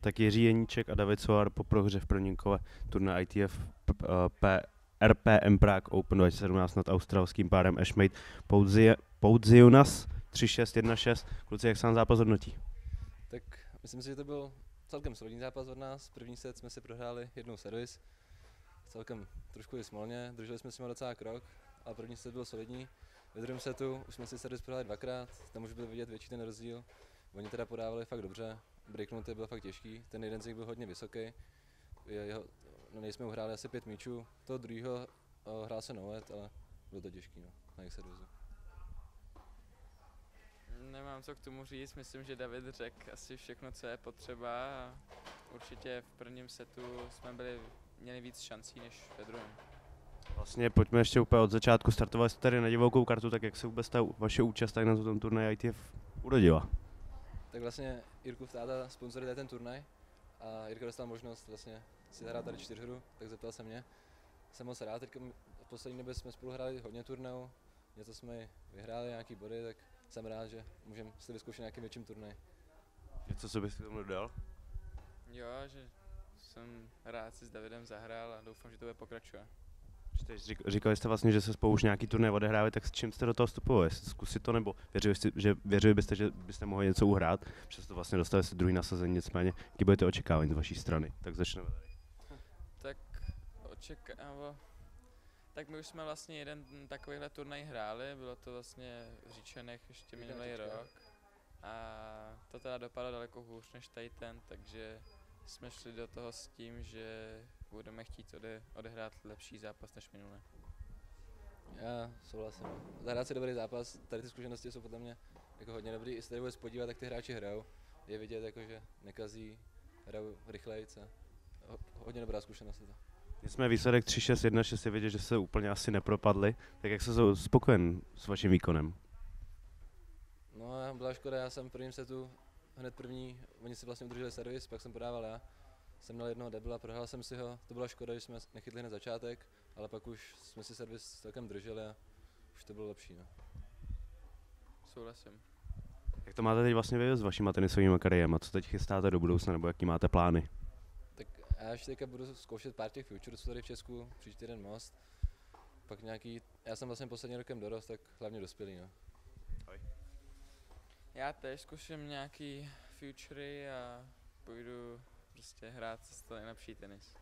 Tak Jiří Jeníček a David Soar po prohře v prvním kole turné ITF p- RPM Prague Open 2017 nad australským párem Ashmade Poudzi- Poudzionas 3-6-1-6. Kluci, jak se vám zápas hodnotí? Tak myslím si, že to byl celkem solidní zápas od nás. První set jsme si prohráli jednou servis, celkem trošku i smolně, drželi jsme si docela krok, ale první set byl solidní. Ve druhém setu už jsme si servis prohráli dvakrát, tam už byl vidět větší ten rozdíl. Oni teda podávali fakt dobře, breaknutý byl fakt těžký, ten jeden z nich byl hodně vysoký. Je- Jeho, no nejsme uhráli asi pět míčů, toho druhého hrál se novet, ale bylo to těžký no, na jejich servisu. Nemám co k tomu říct, myslím, že David řekl asi všechno, co je potřeba a určitě v prvním setu jsme byli, měli víc šancí než ve druhém. Vlastně pojďme ještě úplně od začátku. Startovali jste tady na divokou kartu, tak jak se vůbec ta vaše účast tak na tom turnaji ITF urodila? Tak vlastně Jirkův táta sponzoruje ten turnaj a Jirka dostal možnost vlastně si zahrát tady čtyřhru, tak zeptal se mě. Jsem moc rád, teďka v poslední době jsme spolu hráli hodně turnajů, něco jsme vyhráli, nějaký body, tak jsem rád, že můžeme si vyzkoušet nějaký větším turnaj. Něco, co byste k tomu dodal? Jo, že jsem rád si s Davidem zahrál a doufám, že to bude pokračovat. Jste řík- Říkali jste vlastně, že se spolu už nějaký turnaj odehrávají, tak s čím jste do toho vstupovali? Jestli Zkusit to nebo věřili, jste, že, věřili byste, že byste mohli něco uhrát? Přesto vlastně dostali jste druhý nasazení, nicméně, jaký budete očekávání z vaší strany? Tak začneme tady. Tak očekávám. Tak my už jsme vlastně jeden takovýhle turnaj hráli, bylo to vlastně v Říčanech ještě minulý rok. A to teda dopadlo daleko hůř než tady ten, takže jsme šli do toho s tím, že budeme chtít ode, odehrát lepší zápas než minule. Já souhlasím. Zahrát si dobrý zápas, tady ty zkušenosti jsou podle mě jako hodně dobrý, i se tady vůbec podívat, jak ty hráči hrajou. Je vidět, jako, že nekazí, hrajou rychlejc a ho- hodně dobrá zkušenost je to. jsme výsledek 3-6-1-6 je vidět, že se úplně asi nepropadli. Tak jak se jsou spokojen s vaším výkonem? No a byla škoda, já jsem v prvním setu hned první, oni si vlastně udrželi servis, pak jsem podával já. Jsem měl jednoho debila, prohrál jsem si ho, to byla škoda, že jsme nechytli hned začátek, ale pak už jsme si servis celkem drželi a už to bylo lepší. No. Souhlasím. Jak to máte teď vlastně vy s vašimi tenisovými kariérama? Co teď chystáte do budoucna, nebo jaký máte plány? Tak já ještě teďka budu zkoušet pár těch future, co tady v Česku, příští týden most. Pak nějaký, já jsem vlastně posledním rokem dorost, tak hlavně dospělý. No. Já tež zkusím nějaký futury a půjdu prostě hrát to nejlepší tenis.